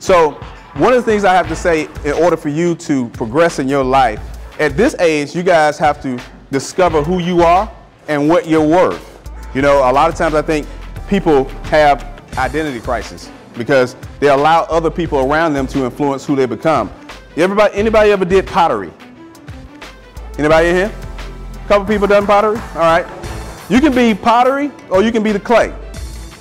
So one of the things I have to say in order for you to progress in your life, at this age, you guys have to discover who you are and what you're worth. You know, a lot of times I think people have identity crisis because they allow other people around them to influence who they become. Everybody, anybody ever did pottery? Anybody in here? A couple people done pottery? All right. You can be pottery or you can be the clay.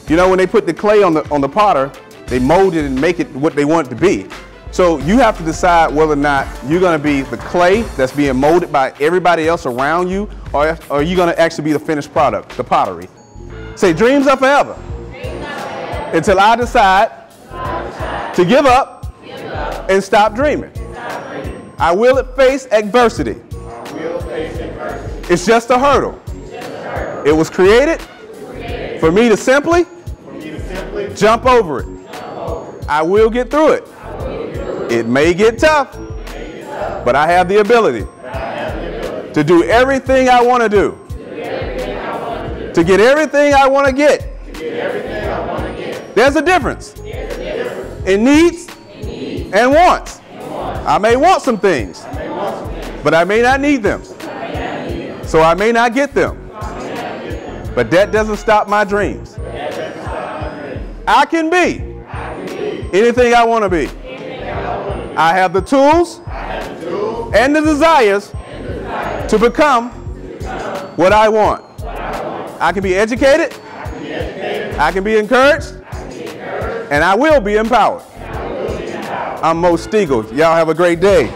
You know, when they put the clay on the on the potter, they mold it and make it what they want it to be. So you have to decide whether or not you're going to be the clay that's being molded by everybody else around you, or, or are you going to actually be the finished product, the pottery. Say, dreams are forever. Until I decide, to give up, and stop dreaming. I will face adversity. It's just a hurdle. It was created for me to simply jump over it. I will get through it. It may get tough, but I have the ability to do everything I want to do, to get everything I want to get. There's a difference in needs and wants. I may want some things, but I may not need them. So I may not get them. But that doesn't stop my dreams. I can be anything I want to be. I have the tools and the desires to become what I want. I can be educated. I can be encouraged. And I will be empowered. I'm Mo Stegall. Y'all have a great day.